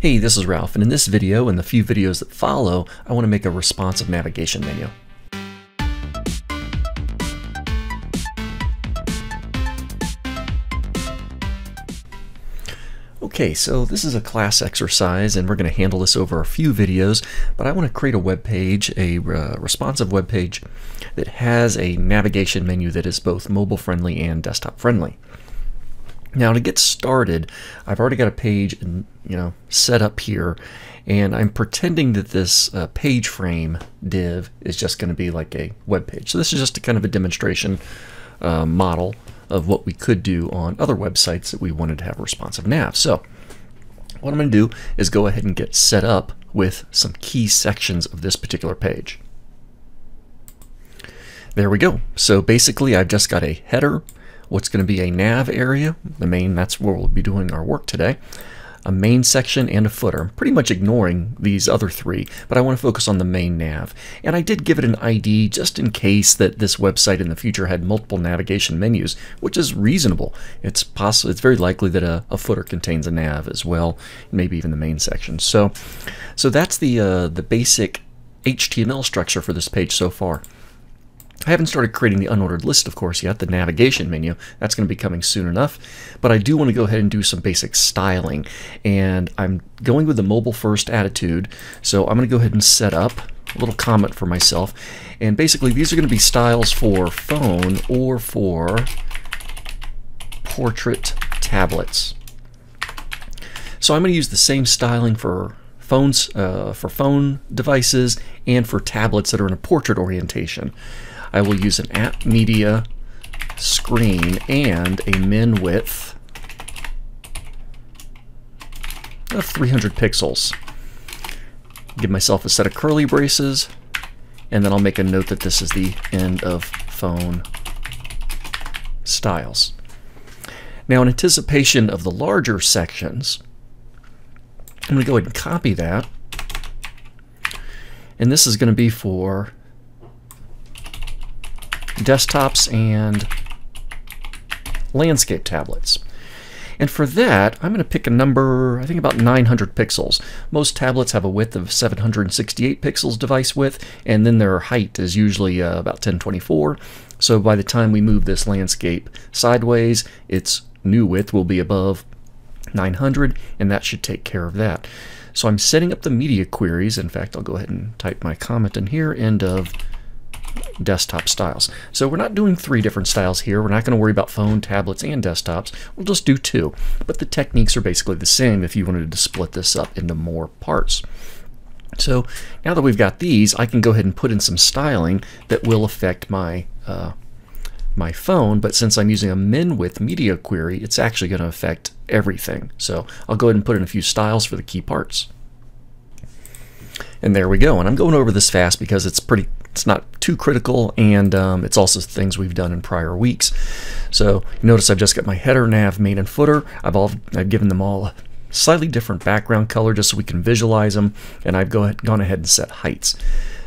Hey, this is Ralph, and in this video and the few videos that follow, I want to make a responsive navigation menu. Okay, so this is a class exercise and we're going to handle this over a few videos, but I want to create a web page, a uh, responsive web page that has a navigation menu that is both mobile friendly and desktop friendly. Now to get started, I've already got a page you know set up here and I'm pretending that this uh, page frame div is just going to be like a web page. So this is just a kind of a demonstration uh, model of what we could do on other websites that we wanted to have responsive nav. So what I'm going to do is go ahead and get set up with some key sections of this particular page. There we go. So basically I've just got a header, what's going to be a nav area, the main, that's where we'll be doing our work today a main section, and a footer. I'm pretty much ignoring these other three, but I want to focus on the main nav. And I did give it an ID just in case that this website in the future had multiple navigation menus, which is reasonable. It's possible, it's very likely that a, a footer contains a nav as well, maybe even the main section. So, so that's the uh, the basic HTML structure for this page so far. I haven't started creating the unordered list, of course, yet, the navigation menu. That's going to be coming soon enough. But I do want to go ahead and do some basic styling. And I'm going with the mobile first attitude. So I'm going to go ahead and set up a little comment for myself. And basically, these are going to be styles for phone or for portrait tablets. So I'm going to use the same styling for phones, uh, for phone devices, and for tablets that are in a portrait orientation. I will use an at media screen and a min width of 300 pixels. Give myself a set of curly braces, and then I'll make a note that this is the end of phone styles. Now in anticipation of the larger sections, I'm going to go ahead and copy that. And this is going to be for desktops and landscape tablets. And for that, I'm going to pick a number, I think about 900 pixels. Most tablets have a width of 768 pixels device width, and then their height is usually uh, about 1024. So by the time we move this landscape sideways, its new width will be above 900, and that should take care of that. So I'm setting up the media queries. In fact, I'll go ahead and type my comment in here, end of desktop styles. So we're not doing three different styles here. We're not going to worry about phone, tablets, and desktops. We'll just do two. But the techniques are basically the same if you wanted to split this up into more parts. So now that we've got these, I can go ahead and put in some styling that will affect my uh, my phone, but since I'm using a min width media query, it's actually going to affect everything. So I'll go ahead and put in a few styles for the key parts. And there we go. And I'm going over this fast because it's pretty it's not too critical, and um, it's also things we've done in prior weeks. So notice I've just got my header, nav, main, and footer. I've all I've given them all a slightly different background color just so we can visualize them, and I've go ahead, gone ahead and set heights.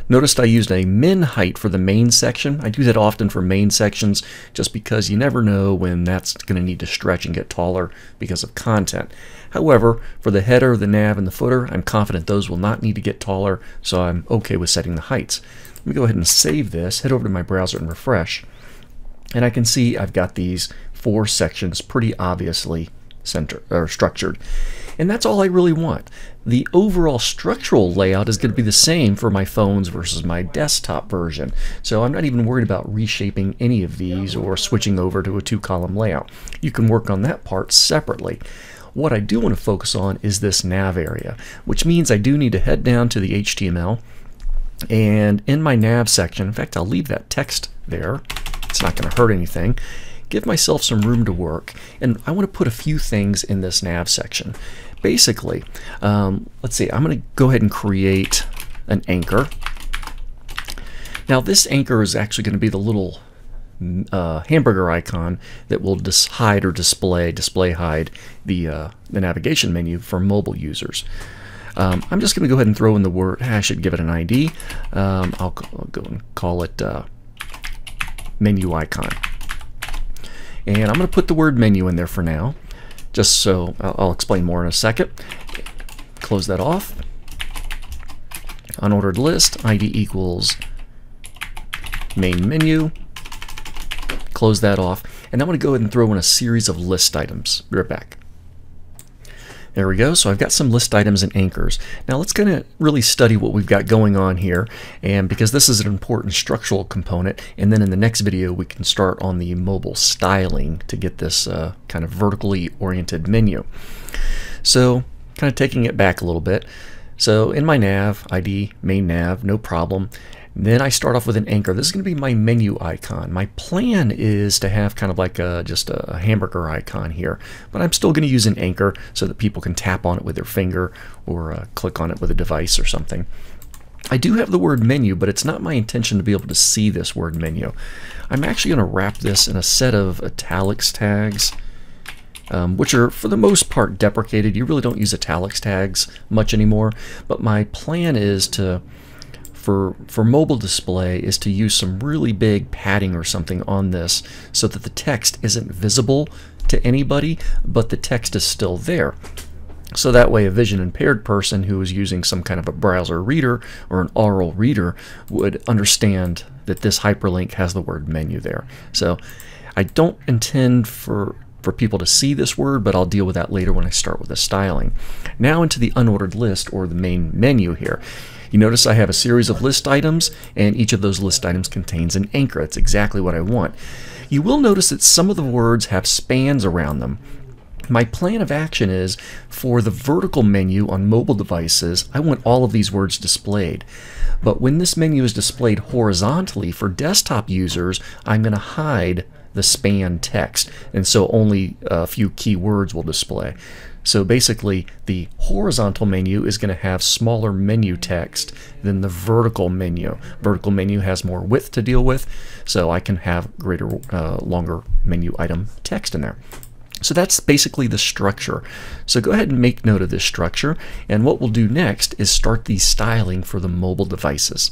Noticed I used a min height for the main section. I do that often for main sections just because you never know when that's going to need to stretch and get taller because of content. However, for the header, the nav, and the footer, I'm confident those will not need to get taller, so I'm okay with setting the heights. Let me go ahead and save this, head over to my browser and refresh. And I can see I've got these four sections pretty obviously center or structured. And that's all I really want. The overall structural layout is going to be the same for my phones versus my desktop version. So I'm not even worried about reshaping any of these or switching over to a two column layout. You can work on that part separately. What I do want to focus on is this nav area, which means I do need to head down to the HTML and in my nav section, in fact, I'll leave that text there. It's not going to hurt anything. Give myself some room to work. And I want to put a few things in this nav section. Basically, um, let's see, I'm going to go ahead and create an anchor. Now this anchor is actually going to be the little uh, hamburger icon that will hide or display, display hide the, uh, the navigation menu for mobile users. Um, I'm just going to go ahead and throw in the word, I should give it an ID. Um, I'll, I'll, go and call it uh, menu icon. And I'm going to put the word menu in there for now, just so I'll, explain more in a second. close that off. Unordered list, ID equals main menu. Close that off. And I'm going to go ahead and throw in a series of list items. Be right back. There we go. So I've got some list items and anchors. Now let's kind of really study what we've got going on here. And because this is an important structural component, and then in the next video we can start on the mobile styling to get this uh, kind of vertically oriented menu. So kind of taking it back a little bit. So in my nav, ID, main nav, no problem. Then I start off with an anchor. This is going to be my menu icon. My plan is to have kind of like a, just a hamburger icon here, but I'm still going to use an anchor so that people can tap on it with their finger or uh, click on it with a device or something. I do have the word menu, but it's not my intention to be able to see this word menu. I'm actually going to wrap this in a set of italics tags, um, which are for the most part deprecated. You really don't use italics tags much anymore, but my plan is to for, for mobile display is to use some really big padding or something on this so that the text isn't visible to anybody, but the text is still there. So that way a vision impaired person who is using some kind of a browser reader or an aural reader would understand that this hyperlink has the word menu there. So I don't intend for for people to see this word, but I'll deal with that later when I start with the styling. Now into the unordered list or the main menu here. You notice I have a series of list items, and each of those list items contains an anchor. That's exactly what I want. You will notice that some of the words have spans around them. My plan of action is for the vertical menu on mobile devices, I want all of these words displayed. But when this menu is displayed horizontally for desktop users, I'm going to hide the span text, and so only a few keywords will display. So basically, the horizontal menu is going to have smaller menu text than the vertical menu. Vertical menu has more width to deal with, so I can have greater, uh, longer menu item text in there. So that's basically the structure. So go ahead and make note of this structure, and what we'll do next is start the styling for the mobile devices.